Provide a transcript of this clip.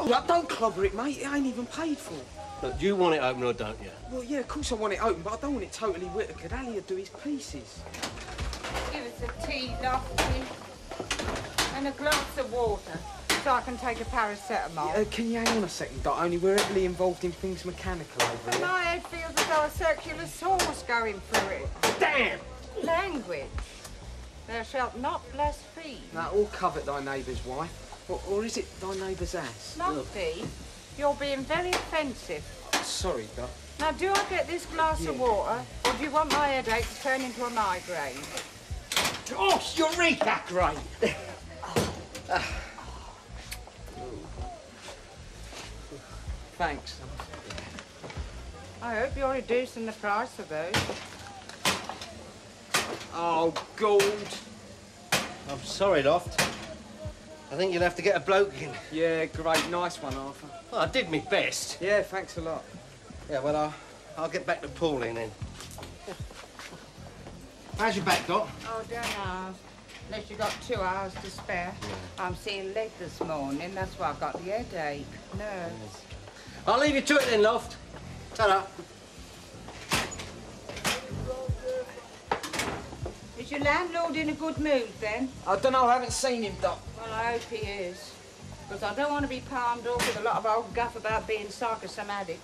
hold up, don't clobber it, mate. It ain't even paid for. Look, do you want it open or don't you? Well, yeah, of course I want it open, but I don't want it totally wet. Could Ali do his pieces? Give us a tea, Lofty, and a glass of water, so I can take a paracetamol. Uh, can you hang on a second, Dot? Only we're heavily involved in things mechanical over But here. my head feels as though a circular saw saw's going through it. Damn! Language. Thou shalt not blaspheme. Now, all covet thy neighbour's wife. Or, or is it thy neighbour's ass? Lofty, you're being very offensive. Sorry, Dot. Now, do I get this glass of water, or do you want my headache to turn into a migraine? Oh, Eureka! Great! Thanks. I hope you're reducing the price of those. Oh, gold. I'm sorry, Loft. I think you'll have to get a bloke in. Yeah, great. Nice one, Arthur. Well, I did my best. Yeah, thanks a lot. Yeah, well, I'll, I'll get back to Pauline then. How's your back, Dot? Oh, don't ask. Unless you've got two hours to spare. I'm seeing Legg this morning. That's why I've got the headache. Nerves. I'll leave you to it then, Loft. Ta-da. Is your landlord in a good mood then? I don't know. I haven't seen him, Dot. Well, I hope he is. Because I don't want to be palmed off with a lot of old guff about being psychosomatic.